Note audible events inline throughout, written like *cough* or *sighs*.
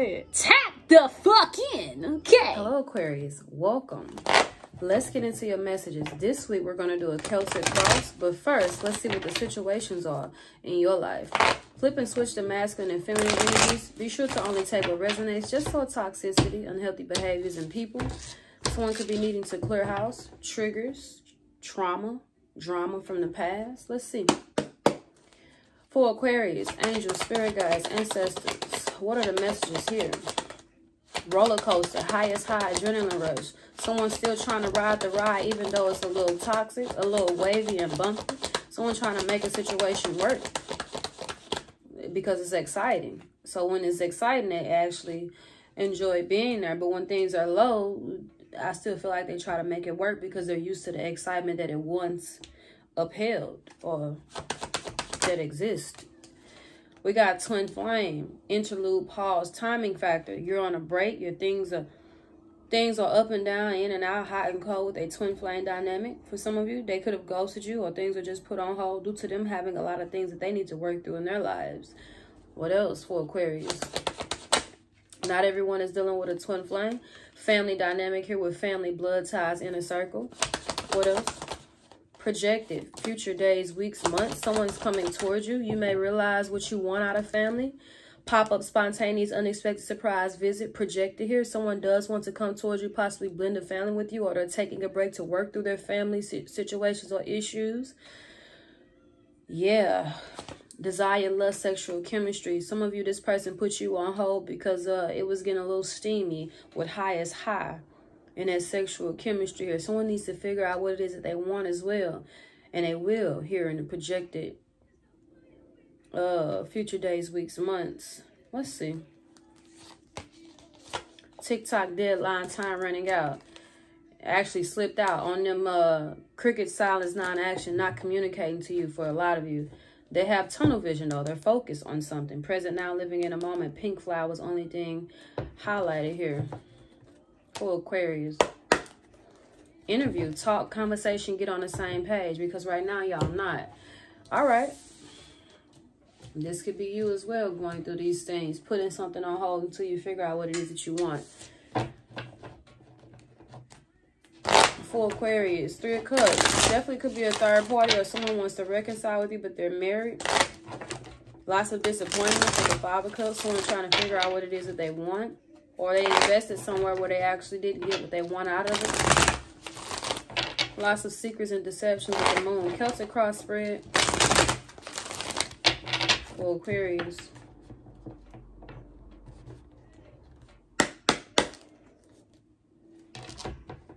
Tap the fuck in, okay? Hello, Aquarius. Welcome. Let's get into your messages. This week, we're going to do a Celtic cross. But first, let's see what the situations are in your life. Flip and switch the masculine and feminine energies. Be sure to only take what resonates just for toxicity, unhealthy behaviors, and people. Someone could be needing to clear house, triggers, trauma, drama from the past. Let's see. For Aquarius, angels, spirit guides, ancestors, what are the messages here? Roller coaster, highest high, adrenaline rush. Someone still trying to ride the ride even though it's a little toxic, a little wavy and bumpy. Someone trying to make a situation work because it's exciting. So when it's exciting, they actually enjoy being there. But when things are low, I still feel like they try to make it work because they're used to the excitement that it once upheld or that exist. We got twin flame, interlude, pause, timing factor. You're on a break. Your things are things are up and down, in and out, hot and cold with a twin flame dynamic. For some of you, they could have ghosted you or things are just put on hold due to them having a lot of things that they need to work through in their lives. What else for Aquarius? Not everyone is dealing with a twin flame. Family dynamic here with family blood ties in a circle. What else? Projected, future days, weeks, months. Someone's coming towards you. You may realize what you want out of family. Pop-up, spontaneous, unexpected surprise visit. Projected here. Someone does want to come towards you, possibly blend a family with you, or they're taking a break to work through their family situations or issues. Yeah. Desire, lust, sexual chemistry. Some of you, this person put you on hold because uh, it was getting a little steamy with highest high and that sexual chemistry here. Someone needs to figure out what it is that they want as well. And they will here in the projected uh, future days, weeks, months. Let's see. tick tock deadline time running out. Actually slipped out on them uh, cricket silence non-action, not communicating to you for a lot of you. They have tunnel vision though. They're focused on something. Present now, living in a moment. Pink flowers, only thing highlighted here for Aquarius. Interview, talk, conversation, get on the same page because right now y'all not. All right. This could be you as well going through these things, putting something on hold until you figure out what it is that you want. For Aquarius, Three of Cups. Definitely could be a third party or someone wants to reconcile with you, but they're married. Lots of disappointment for the Five of Cups. Someone trying to figure out what it is that they want or they invested somewhere where they actually didn't get what they want out of it. Lots of secrets and deceptions with the moon. Celtic cross spread for Aquarius.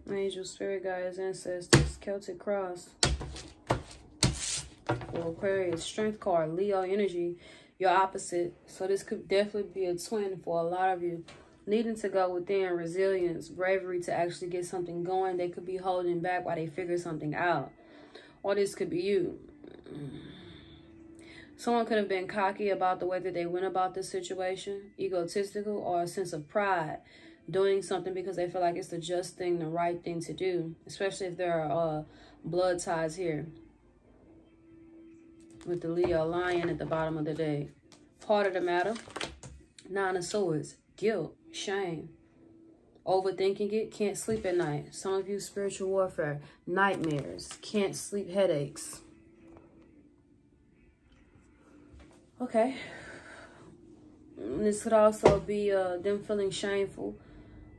Angel, spirit guides, ancestors, Celtic cross. For Aquarius, strength card, Leo energy, your opposite. So this could definitely be a twin for a lot of you needing to go within resilience, bravery to actually get something going. They could be holding back while they figure something out. Or this could be you. Someone could have been cocky about the way that they went about this situation, egotistical, or a sense of pride, doing something because they feel like it's the just thing, the right thing to do, especially if there are uh, blood ties here. With the Leo lion at the bottom of the day. Part of the matter, Nine of Swords, guilt shame. Overthinking it, can't sleep at night. Some of you, spiritual warfare, nightmares, can't sleep, headaches. Okay. This could also be uh, them feeling shameful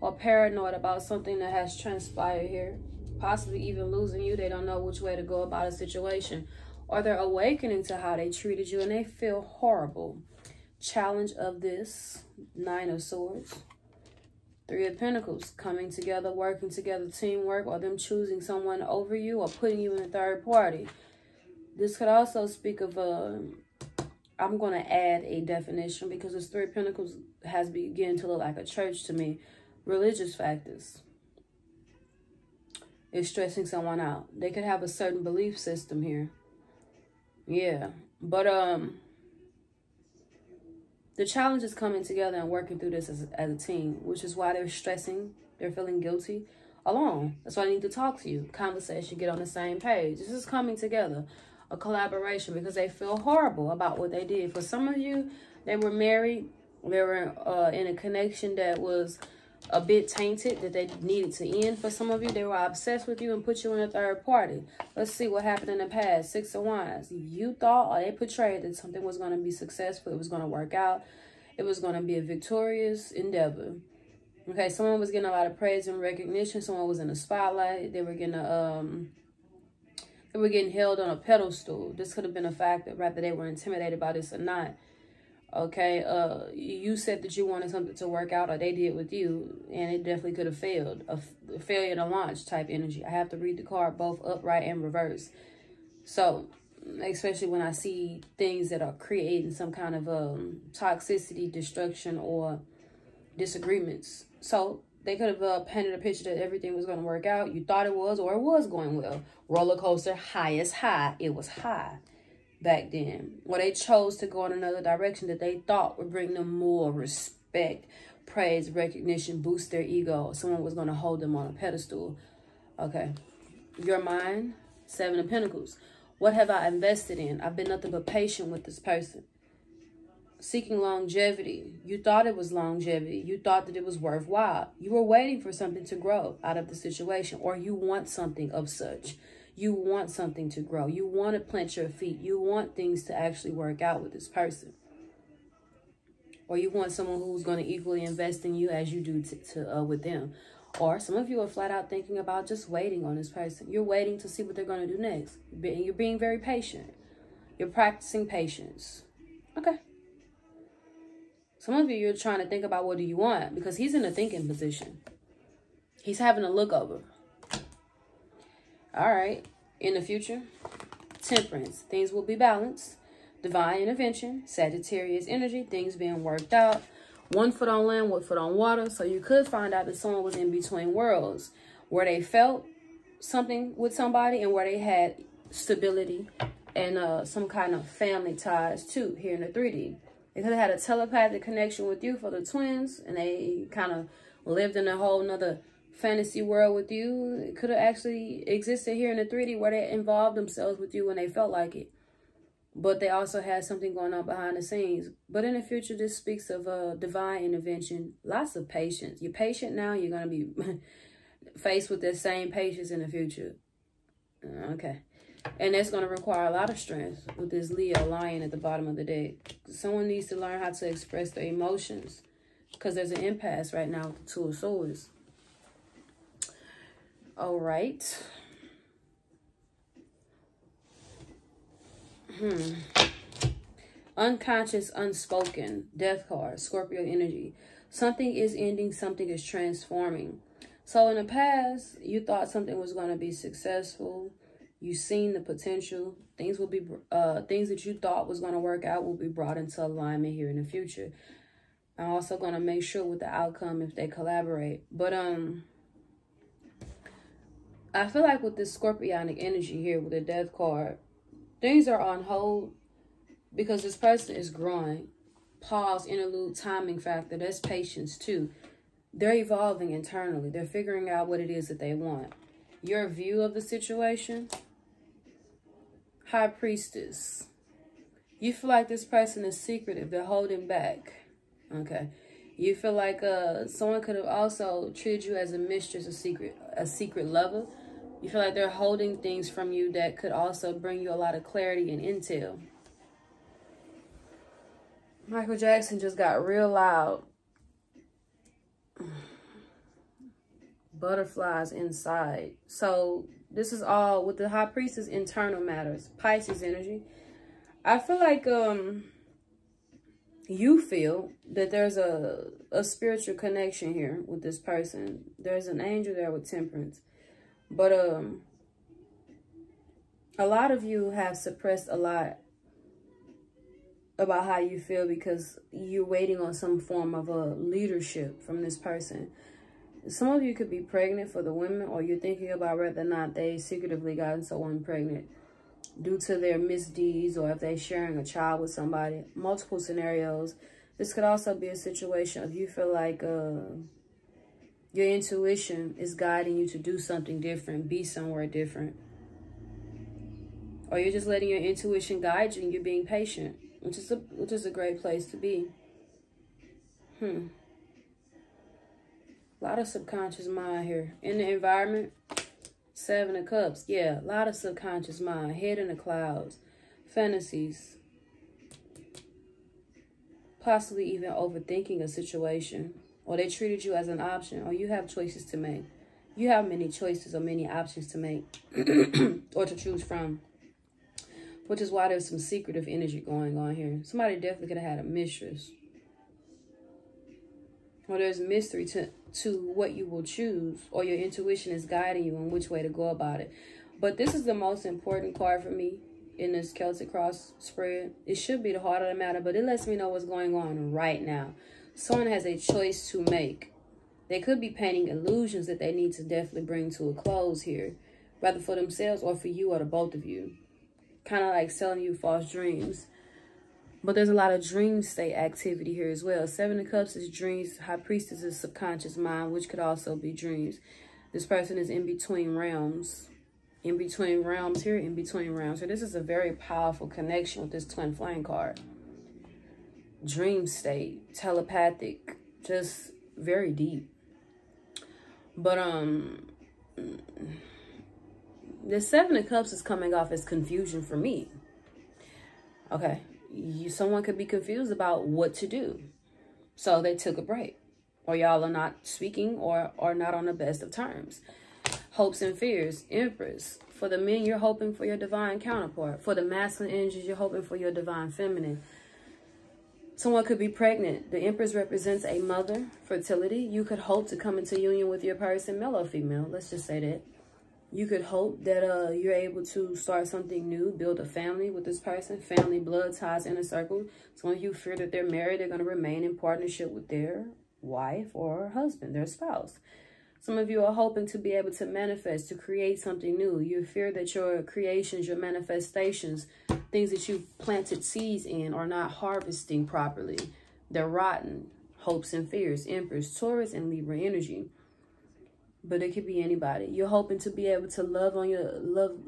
or paranoid about something that has transpired here. Possibly even losing you. They don't know which way to go about a situation. Or they're awakening to how they treated you and they feel horrible. Challenge of this Nine of Swords. Three of Pentacles, coming together, working together, teamwork, or them choosing someone over you or putting you in a third party. This could also speak of a, um, I'm going to add a definition because this Three of Pentacles has begun to look like a church to me. Religious factors. Is stressing someone out. They could have a certain belief system here. Yeah. But, um, the challenge is coming together and working through this as, as a team, which is why they're stressing, they're feeling guilty alone. That's why I need to talk to you. Conversation, get on the same page. This is coming together, a collaboration, because they feel horrible about what they did. For some of you, they were married They were uh, in a connection that was a bit tainted that they needed to end for some of you. They were obsessed with you and put you in a third party. Let's see what happened in the past. Six of Wands. You thought or they portrayed that something was going to be successful. It was going to work out. It was going to be a victorious endeavor. Okay, someone was getting a lot of praise and recognition. Someone was in the spotlight. They were getting a, um, they were getting held on a pedestal. This could have been a fact that whether they were intimidated by this or not okay uh you said that you wanted something to work out or they did with you and it definitely could have failed. A, failure to launch type energy. I have to read the card both upright and reverse. So especially when i see things that are creating some kind of um toxicity destruction or disagreements. So they could have uh, painted a picture that everything was going to work out. You thought it was or it was going well. Roller coaster highest high. It was high back then, or they chose to go in another direction that they thought would bring them more respect, praise, recognition, boost their ego. Someone was going to hold them on a pedestal. Okay. Your mind, Seven of Pentacles. What have I invested in? I've been nothing but patient with this person. Seeking longevity. You thought it was longevity. You thought that it was worthwhile. You were waiting for something to grow out of the situation, or you want something of such. You want something to grow. You want to plant your feet. You want things to actually work out with this person. Or you want someone who's going to equally invest in you as you do to, to uh, with them. Or some of you are flat out thinking about just waiting on this person. You're waiting to see what they're going to do next. You're being very patient. You're practicing patience. Okay. Some of you, you're trying to think about what do you want because he's in a thinking position. He's having a look over. All right. In the future, temperance. Things will be balanced. Divine intervention. Sagittarius energy. Things being worked out. One foot on land, one foot on water. So you could find out that someone was in between worlds where they felt something with somebody and where they had stability and uh, some kind of family ties too here in the 3D. They could have had a telepathic connection with you for the twins and they kind of lived in a whole nother fantasy world with you. Could have actually existed here in the 3D where they involved themselves with you when they felt like it. But they also had something going on behind the scenes. But in the future, this speaks of a divine intervention. Lots of patience. You're patient now. You're going to be *laughs* faced with that same patience in the future. Uh, okay. And that's going to require a lot of strength with this Leo lion at the bottom of the deck. Someone needs to learn how to express their emotions because there's an impasse right now with the Two of Swords. All right. Hmm. Unconscious, unspoken, death card, Scorpio energy. Something is ending, something is transforming. So in the past, you thought something was going to be successful. You've seen the potential. Things will be, uh, things that you thought was going to work out will be brought into alignment here in the future. I'm also going to make sure with the outcome if they collaborate. But, um, I feel like with this scorpionic energy here with the death card, things are on hold because this person is growing. Pause, interlude, timing factor. That's patience too. They're evolving internally. They're figuring out what it is that they want. Your view of the situation, High Priestess. You feel like this person is secretive. They're holding back. Okay. You feel like uh someone could have also treated you as a mistress, a secret, a secret lover. You feel like they're holding things from you that could also bring you a lot of clarity and intel. Michael Jackson just got real loud. *sighs* Butterflies inside. So this is all with the high priestess internal matters. Pisces energy. I feel like um you feel that there's a a spiritual connection here with this person. There's an angel there with temperance. But um, a lot of you have suppressed a lot about how you feel because you're waiting on some form of a leadership from this person. Some of you could be pregnant for the women or you're thinking about whether or not they secretively gotten someone pregnant due to their misdeeds or if they're sharing a child with somebody. Multiple scenarios. This could also be a situation of you feel like uh, your intuition is guiding you to do something different, be somewhere different. Or you're just letting your intuition guide you and you're being patient, which is a, which is a great place to be. Hmm. A lot of subconscious mind here. In the environment, Seven of Cups. Yeah, a lot of subconscious mind. Head in the clouds. Fantasies. Possibly even overthinking a situation. Or they treated you as an option. Or you have choices to make. You have many choices or many options to make. *clears throat* or to choose from. Which is why there's some secretive energy going on here. Somebody definitely could have had a mistress. Or there's mystery to, to what you will choose. Or your intuition is guiding you on which way to go about it. But this is the most important card for me in this Celtic Cross spread. It should be the heart of the matter, but it lets me know what's going on right now. Someone has a choice to make. They could be painting illusions that they need to definitely bring to a close here, whether for themselves or for you or the both of you kind of like selling you false dreams. But there's a lot of dream state activity here as well. Seven of Cups is dreams. High Priestess is subconscious mind, which could also be dreams. This person is in between realms. In between realms here, in between realms. So this is a very powerful connection with this Twin Flame card. Dream state, telepathic, just very deep. But, um the seven of cups is coming off as confusion for me. Okay you someone could be confused about what to do. So they took a break. Or y'all are not speaking or are not on the best of terms. Hopes and fears empress. For the men you're hoping for your divine counterpart. For the masculine energies you're hoping for your divine feminine someone could be pregnant the empress represents a mother fertility you could hope to come into union with your person male or female let's just say that you could hope that uh, you're able to start something new, build a family with this person, family, blood ties, inner circle. Some of you fear that they're married, they're going to remain in partnership with their wife or husband, their spouse. Some of you are hoping to be able to manifest, to create something new. You fear that your creations, your manifestations, things that you've planted seeds in are not harvesting properly. They're rotten. Hopes and fears, Empress, Taurus, and Libra energy but it could be anybody. You're hoping to be able to love on your love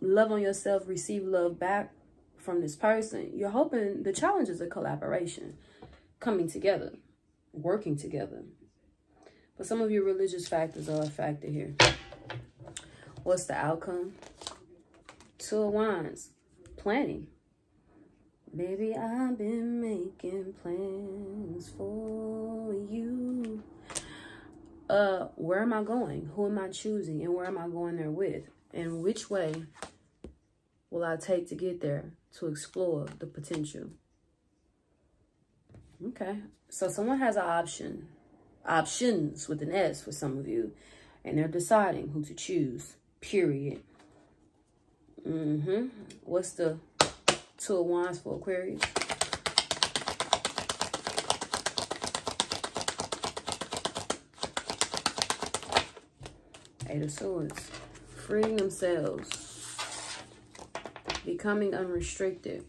love on yourself, receive love back from this person. You're hoping the challenge is a collaboration, coming together, working together. But some of your religious factors are a factor here. What's the outcome? Two of Wands, planning. Baby, I've been making plans for you uh, where am I going? Who am I choosing? And where am I going there with? And which way will I take to get there to explore the potential? Okay. So someone has an option. Options with an S for some of you. And they're deciding who to choose. Period. Mm-hmm. What's the two of wands for Aquarius? Eight of Swords. Freeing themselves. Becoming unrestricted.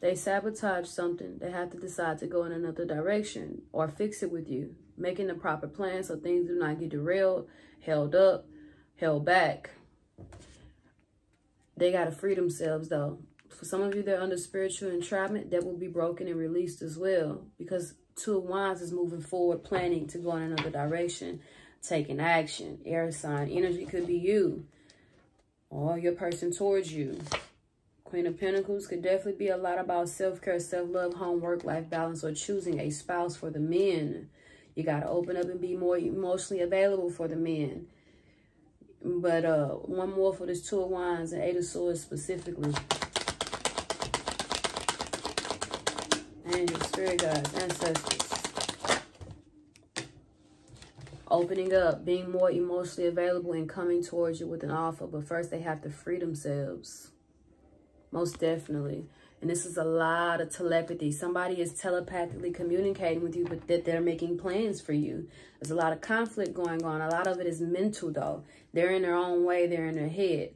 They sabotage something. They have to decide to go in another direction or fix it with you. Making the proper plan so things do not get derailed, held up, held back. They got to free themselves though. For some of you that are under spiritual entrapment, that will be broken and released as well. Because Two of Wands is moving forward, planning to go in another direction taking action. Air sign energy could be you or your person towards you. Queen of Pentacles could definitely be a lot about self-care, self-love, home, work-life balance, or choosing a spouse for the men. You got to open up and be more emotionally available for the men. But uh, one more for this Two of Wands and Eight of Swords specifically. Angels, Spirit Guides, Ancestors opening up, being more emotionally available and coming towards you with an offer. But first, they have to free themselves. Most definitely. And this is a lot of telepathy. Somebody is telepathically communicating with you, but that they're making plans for you. There's a lot of conflict going on. A lot of it is mental, though. They're in their own way. They're in their head.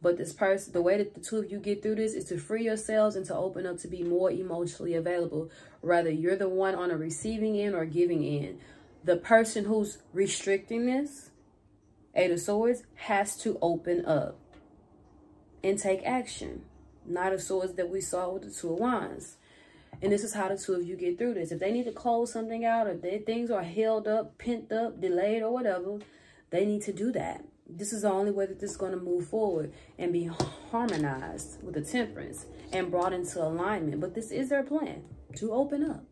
But this person, the way that the two of you get through this is to free yourselves and to open up to be more emotionally available. Rather, you're the one on a receiving end or giving end the person who's restricting this, Eight of Swords, has to open up and take action. Knight of Swords that we saw with the Two of Wands. And this is how the two of you get through this. If they need to close something out, or their things are held up, pent up, delayed, or whatever, they need to do that. This is the only way that this is going to move forward and be harmonized with the temperance and brought into alignment. But this is their plan to open up.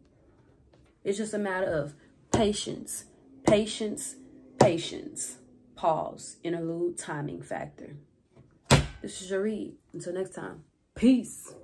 It's just a matter of patience, patience, patience. Pause, interlude, timing factor. This is your read. Until next time, peace.